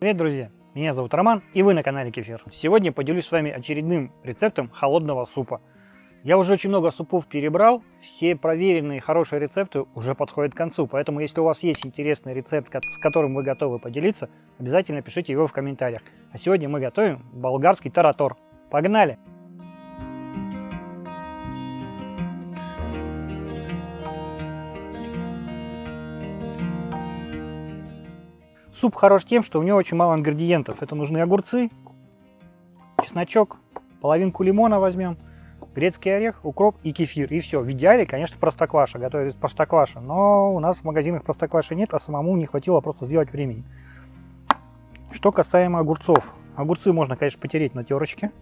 Привет, друзья! Меня зовут Роман, и вы на канале Кефир. Сегодня поделюсь с вами очередным рецептом холодного супа. Я уже очень много супов перебрал, все проверенные хорошие рецепты уже подходят к концу, поэтому если у вас есть интересный рецепт, с которым вы готовы поделиться, обязательно пишите его в комментариях. А сегодня мы готовим болгарский таратор. Погнали! Суп хорош тем, что у него очень мало ингредиентов. Это нужны огурцы, чесночок, половинку лимона возьмем, грецкий орех, укроп и кефир. И все. В идеале, конечно, простокваша. Готовить из простокваша. Но у нас в магазинах простокваши нет, а самому не хватило просто сделать времени. Что касаемо огурцов. Огурцы можно, конечно, потереть на терочке.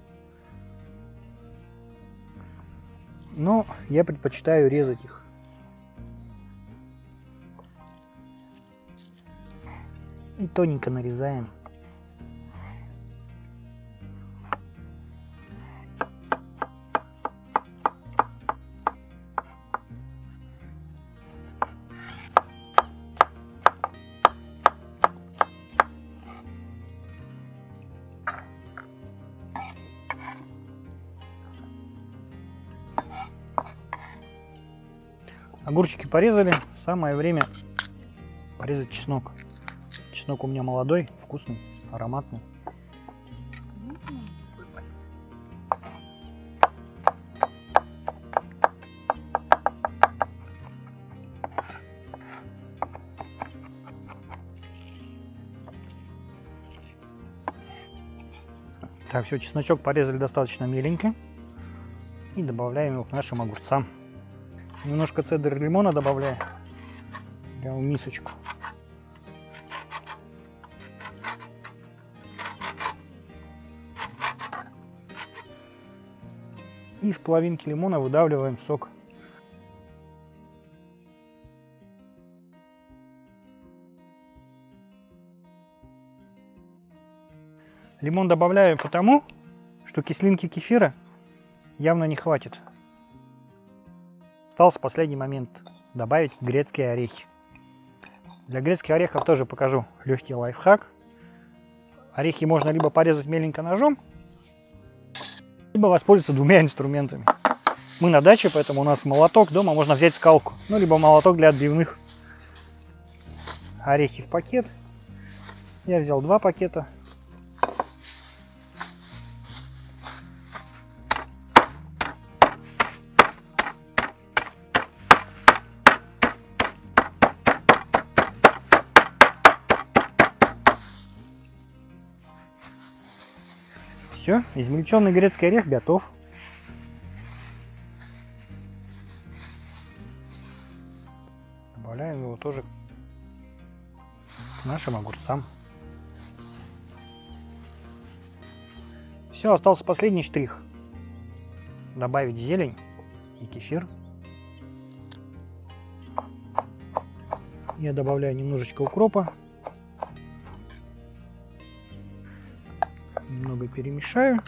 Но я предпочитаю резать их. И тоненько нарезаем. Огурчики порезали, самое время порезать чеснок. Чеснок у меня молодой, вкусный, ароматный. Так, все, чесночок порезали достаточно меленько. И добавляем его к нашим огурцам. Немножко цедр лимона добавляю. Прямо в мисочку. Из половинки лимона выдавливаем сок. Лимон добавляю потому, что кислинки кефира явно не хватит. Остался последний момент добавить грецкие орехи. Для грецких орехов тоже покажу легкий лайфхак. Орехи можно либо порезать меленько ножом, либо воспользоваться двумя инструментами. Мы на даче, поэтому у нас молоток, дома можно взять скалку, ну, либо молоток для отбивных. Орехи в пакет. Я взял два пакета. Все, измельченный грецкий орех готов. Добавляем его тоже к нашим огурцам. Все, остался последний штрих. Добавить зелень и кефир. Я добавляю немножечко укропа. Немного перемешаю.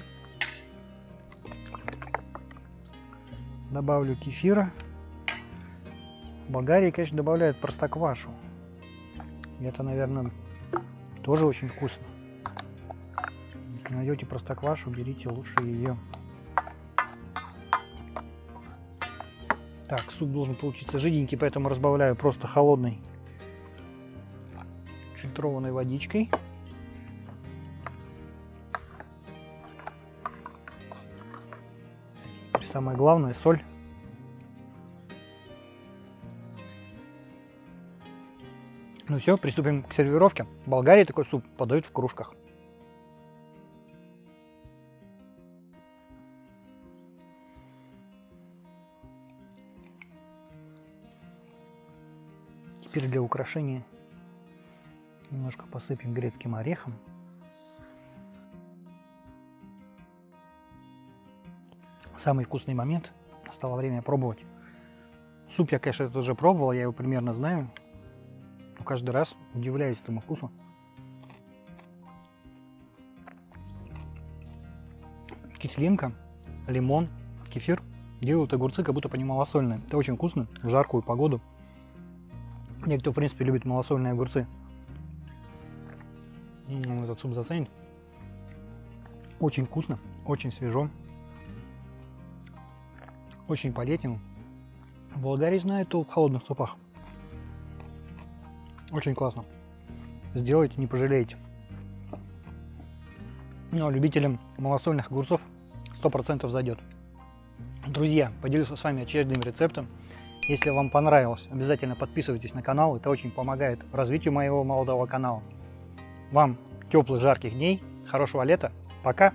Добавлю кефира. В Болгарии, конечно, добавляют простоквашу. Это, наверное, тоже очень вкусно. Если найдете простоквашу, берите лучше ее. Так, суп должен получиться жиденький, поэтому разбавляю просто холодной фильтрованной водичкой. Самое главное соль. Ну все, приступим к сервировке. В Болгарии такой суп подают в кружках. Теперь для украшения немножко посыпем грецким орехом. Самый вкусный момент. Настало время пробовать. Суп я, конечно, это уже пробовал, я его примерно знаю. Но каждый раз удивляюсь этому вкусу. Кислинка, лимон, кефир делают огурцы, как будто по ним малосольные. Это очень вкусно в жаркую погоду. Некоторые, в принципе, любят малосольные огурцы. Этот суп заценит. Очень вкусно, очень свежо. Очень полетен. Болгарии знают в холодных супах. Очень классно. Сделайте, не пожалеете. Но любителям малосольных огурцов 100% зайдет. Друзья, поделился с вами очередным рецептом. Если вам понравилось, обязательно подписывайтесь на канал. Это очень помогает развитию моего молодого канала. Вам теплых, жарких дней, хорошего лета. Пока!